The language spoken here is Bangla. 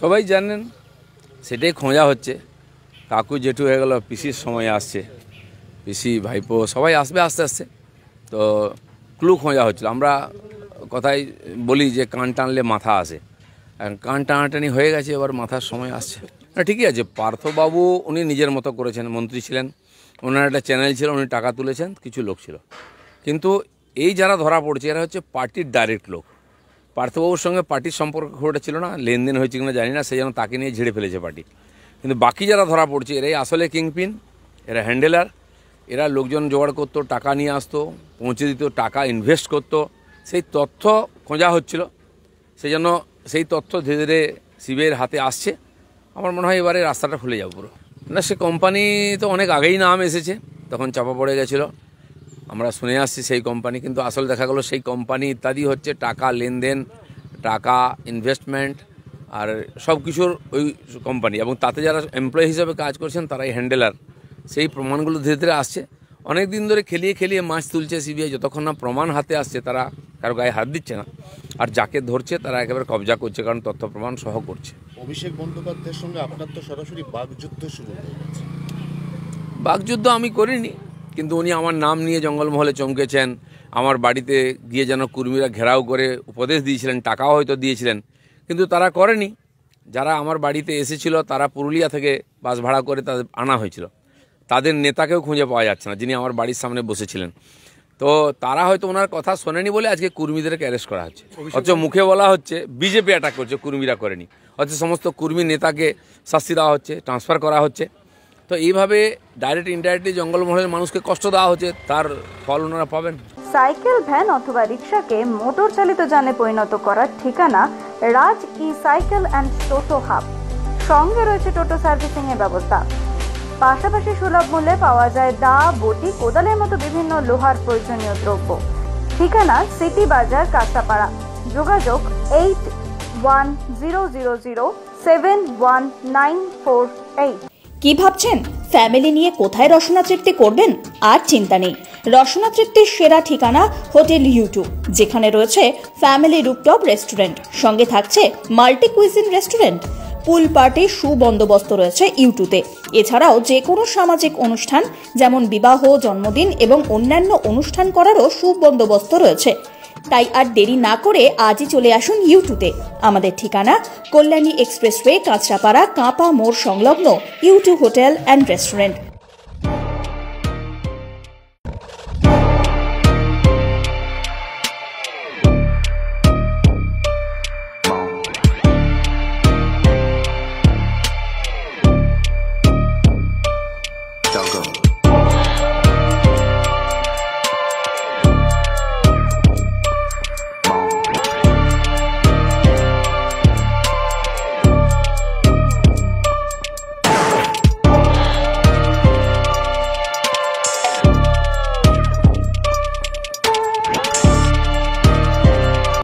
সবাই জানেন, সেটাই খোঁজা হচ্ছে। কাকু জেঠু হয়ে গেল, পিসির সময় আসছে। পিসি, ভাইপো সবাই আসবে, আস্তে আস্তে। তো ক্লু খোঁজা হচ্ছিল। আমরা কথাই বলি যে কান টানলে মাথা আসে। কান টানাটানি হয়ে গেছে, এবার মাথার সময় আসছে। না, ঠিকই আছে, পার্থবাবু উনি নিজের মতো করেছেন, মন্ত্রী ছিলেন। ওনার একটা চ্যানেল ছিল, উনি টাকা তুলেছেন, কিছু লোক ছিল। কিন্তু এই যারা ধরা পড়ছে, এরা হচ্ছে পার্টির ডাইরেক্ট লোক। পার্থবাবুর সঙ্গে পার্টির সম্পর্ক খুব একটা ছিল না, লেনদেন হয়েছে কিনা জানি না সেই জন্য তাকে নিয়ে ঝেড়ে ফেলেছে পার্টি। কিন্তু বাকি যারা ধরা পড়ছে, এরাই আসলে কিংপিন, এরা হ্যান্ডেলার, এরা লোকজন জোগাড় করতো, টাকা নিয়ে আসতো, পৌঁছে দিত, টাকা ইনভেস্ট করতো। সেই তথ্য খোঁজা হচ্ছিল। সেই জন্য সেই তথ্য ধীরে ধীরে সিবিআইয়ের হাতে আসছে। আমার মনে হয় এবারে রাস্তাটা খুলে যাব পুরো। না, সে কোম্পানি তো অনেক আগেই নাম এসেছে, তখন চাপা পড়ে গেছিল। আমরা শুনে আসছি সেই কোম্পানি কিন্তু আসলে দেখা গেলো সেই কোম্পানি ইত্যাদি হচ্ছে টাকা লেনদেন টাকা ইনভেস্টমেন্ট আর সব কিছুর ওই কোম্পানি এবং তাতে যারা এমপ্লয়ি হিসেবে কাজ করছেন তারাই হ্যান্ডেলার সেই প্রমাণগুলো ধীরে ধীরে আসছে। অনেক দিন ধরে খেলিয়ে খেলিয়ে মাছ তুলছে সিবিআই যতক্ষণ না প্রমাণ হাতে আসছে তারা কারও গায়ে হাত দিচ্ছে না। আর যাকে ধরছে তারা একেবারে কবজা করছে কারণ তথ্য প্রমাণ সহ করছে। অভিষেক বন্দ্যোপাধ্যায়ের সঙ্গে আপনার তো সরাসরি বাগযুদ্ধ শুরু হয়ে গেছে। বাকযুদ্ধ আমি করিনি। কিন্তু উনি আমার নাম নিয়ে জঙ্গলমহলে চমকেছেন। আমার বাড়িতে গিয়ে যেন কর্মীরা ঘেরাও করে উপদেশ দিয়েছিলেন টাকাও হয়তো দিয়েছিলেন। কিন্তু তারা করেনি। যারা আমার বাড়িতে এসেছিল তারা পুরুলিয়া থেকে বাস ভাড়া করে তাদের আনা হয়েছিল। তাদের নেতাকেও খুঁজে পাওয়া যাচ্ছে না যিনি আমার বাড়ির সামনে বসেছিলেন। তো তারা হয়তো ওনার কথা শোনেনি বলে আজকে কর্মীদেরকে অ্যারেস্ট করা হচ্ছে। অথচ মুখে বলা হচ্ছে বিজেপি অ্যাটাক করছে কর্মীরা করেনি। অথচ সমস্ত কর্মী নেতাকে শাস্তি দেওয়া হচ্ছে ট্রান্সফার করা হচ্ছে। তো এইভাবে ডাইরেক্ট ইনডাইরেক্টলি জঙ্গলমহলের মানুষকে কষ্ট দেওয়া হচ্ছে, তার ফল ওনারা পাবেন। সাইকেল, ভ্যান অথবা রিক্সাকে মোটর চালিত যানে পরিণত করার ঠিকানা Raj e cycle and toto hub. সঙ্গে রয়েছে টোটো সার্ভিসিং এর ব্যবস্থা। পাশাপাশি সুলভ মূল্যে পাওয়া যায় দা, বটি, কোদালের মতো বিভিন্ন লোহার প্রয়োজনীয় দ্রব্য। ঠিকানা সিটি বাজার কাঁচাপাড়া যোগাযোগ eight one zero zero zero seven one nine four eight. কি ভাবছেন? ফ্যামিলি নিয়ে কোথায় রসনা তৃপ্তি করবেন? আর চিন্তা নেই। রসনা তৃপ্তির সেরা ঠিকানা হোটেল ইউটিউব যেখানে রয়েছে ফ্যামিলি রুপটপ রেস্টুরেন্ট, সঙ্গে থাকছে মাল্টি কুইজিন রেস্টুরেন্ট। পুল পার্টির সুবন্দোবস্ত রয়েছে ইউটিউবে এছাড়াও যে কোনো সামাজিক অনুষ্ঠান, যেমন বিবাহ, জন্মদিন এবং অন্যান্য অনুষ্ঠান করারও সুবন্দোবস্ত রয়েছে। তাই আর দেরি না করে আজই চলে আসুন ইউটিউবে। আমাদের ঠিকানা কল্যাণী এক্সপ্রেসওয়ে, কাঁচরাপাড়া, কাঁপা মোড় সংলগ্ন ইউটিউব হোটেল অ্যান্ড রেস্টুরেন্ট।